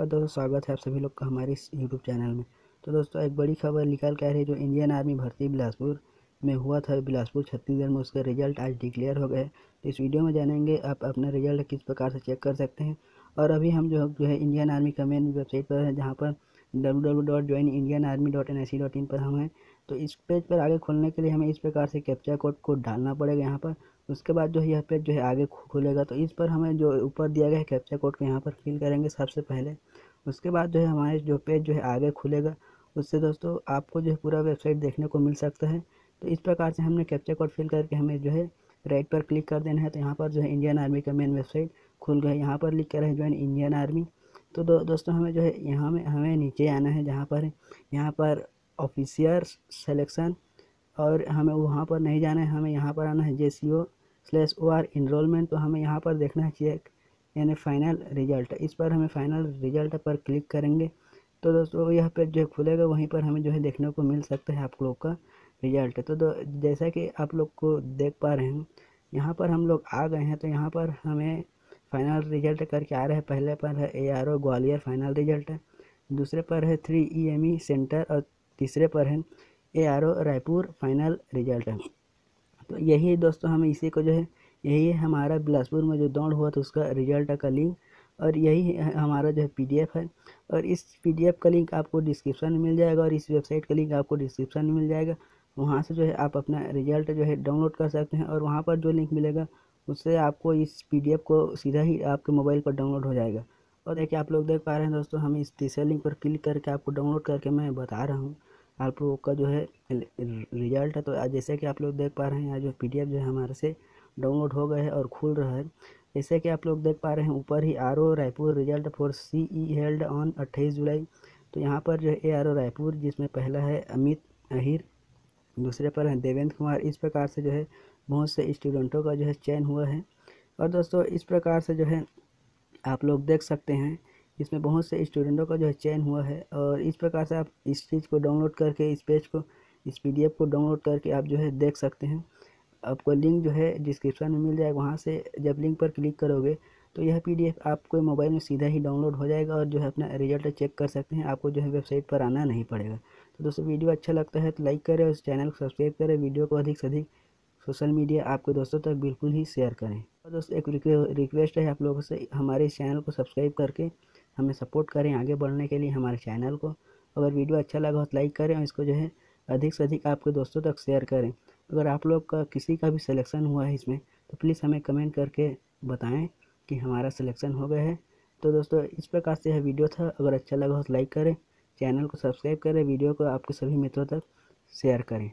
नमस्कार दोस्तों स्वागत है आप सभी लोग का हमारे इस यूट्यूब चैनल में। तो दोस्तों, एक बड़ी खबर निकल कर रही है जो इंडियन आर्मी भर्ती बिलासपुर में हुआ था। बिलासपुर, छत्तीसगढ़ में उसका रिज़ल्ट आज डिक्लेयर हो गए तो इस वीडियो में जानेंगे आप अपना रिज़ल्ट किस प्रकार से चेक कर सकते हैं। और अभी हम जो जो है इंडियन आर्मी का मेन वेबसाइट पर है, जहाँ पर W W dot join Indian army dot N C dot in पर हम हैं। तो इस पेज पर आगे खोलने के लिए हमें इस प्रकार से कैप्चा कोड को डालना पड़ेगा यहाँ पर। उसके बाद जो है यह पेज जो है आगे खुलेगा। तो इस पर हमें जो ऊपर दिया गया है कैप्चा कोड को यहाँ पर फिल करेंगे सबसे पहले। उसके बाद जो है हमारे जो पेज जो है आगे खुलेगा। उससे दोस्तों आपको जो है पूरा वेबसाइट देखने को मिल सकता है। तो इस प्रकार से हमने कैप्चा कोड फिल करके हमें जो है राइट पर क्लिक कर देना है। तो यहाँ पर जो है इंडियन आर्मी का मेन वेबसाइट खुल गया यहाँ पर लिख कर है ज्वाइन इंडियन आर्मी तो दो, दोस्तों हमें जो है यहाँ में हमें नीचे आना है जहाँ पर। यहाँ पर ऑफिसियर सेलेक्शन और हमें वहाँ पर नहीं जाना है। हमें यहाँ पर आना है J C O slash O R enrollment तो हमें यहाँ पर देखना चेक यानी फाइनल रिज़ल्ट इस पर हमें फाइनल रिज़ल्ट पर क्लिक करेंगे। तो दोस्तों, यह पेज जो खुलेगा, वहीं पर हमें जो है देखने को मिल सकता है आप लोग का रिज़ल्ट तो जैसा कि आप लोग को देख पा रहे हैं, यहाँ पर हम लोग आ गए हैं तो यहाँ पर हमें फाइनल रिज़ल्ट करके आ रहे हैं। पहले पर है A R O Gwalior final result है। दूसरे पर है three E M E centre और तीसरे पर है A R O Raipur final result है। तो यही दोस्तों हमें इसी को जो है, यही है हमारा बिलासपुर में जो दौड़ हुआ था, उसका रिज़ल्ट का लिंक और यही हमारा जो है पीडीएफ है। और इस पीडीएफ का लिंक आपको डिस्क्रिप्शन में मिल जाएगा और इस वेबसाइट का लिंक आपको डिस्क्रिप्शन में मिल जाएगा। वहाँ से जो है आप अपना रिज़ल्ट जो है डाउनलोड कर सकते हैं और वहाँ पर जो लिंक मिलेगा, उससे आपको इस पीडीएफ को सीधा ही आपके मोबाइल पर डाउनलोड हो जाएगा। और देखिए आप लोग देख पा रहे हैं दोस्तों, हम इस तीसरे लिंक पर क्लिक करके आपको डाउनलोड करके मैं बता रहा हूँ। आप लोगों का जो है रिज़ल्ट है। तो जैसे कि आप लोग देख पा रहे हैं यहाँ जो पीडीएफ जो है हमारे से डाउनलोड हो गए हैं और खुल रहा है। जैसे कि आप लोग देख पा रहे हैं, ऊपर ही R Raipur result for C E held on अट्ठाईस जुलाई। तो यहाँ पर जो है ए आर रायपुर, जिसमें पहला है अमित अहिर, दूसरे पर है देवेंद्र कुमार। इस प्रकार से जो है बहुत से स्टूडेंटों का जो है चयन हुआ है। और दोस्तों, इस प्रकार से जो है आप लोग देख सकते हैं इसमें बहुत से स्टूडेंटों का जो है चयन हुआ है और इस प्रकार से आप इस चीज़ को डाउनलोड करके, इस पेज को, इस पीडीएफ को डाउनलोड करके आप जो है देख सकते हैं। आपको लिंक जो है डिस्क्रिप्शन में मिल जाएगा, वहाँ से जब लिंक पर क्लिक करोगे तो यह पीडीएफ आपको मोबाइल में सीधा ही डाउनलोड हो जाएगा और जो है अपना रिज़ल्ट चेक कर सकते हैं। आपको जो है वेबसाइट पर आना नहीं पड़ेगा। तो दोस्तों, वीडियो अच्छा लगता है तो लाइक करें और चैनल को सब्सक्राइब करें। वीडियो को अधिक से अधिक सोशल मीडिया आपके दोस्तों तक बिल्कुल ही शेयर करें। और दोस्तों, एक रिक्वेस्ट है आप लोगों से, हमारे इस चैनल को सब्सक्राइब करके हमें सपोर्ट करें आगे बढ़ने के लिए हमारे चैनल को। अगर वीडियो अच्छा लगा हो तो लाइक करें और इसको जो है अधिक से अधिक आपके दोस्तों तक शेयर करें। अगर आप लोग का किसी का भी सिलेक्शन हुआ है इसमें तो प्लीज़ हमें कमेंट करके बताएँ कि हमारा सिलेक्शन हो गया है। तो दोस्तों, इस प्रकार से यह वीडियो था। अगर अच्छा लगा हो तो लाइक करें, चैनल को सब्सक्राइब करें, वीडियो को आपके सभी मित्रों तक शेयर करें।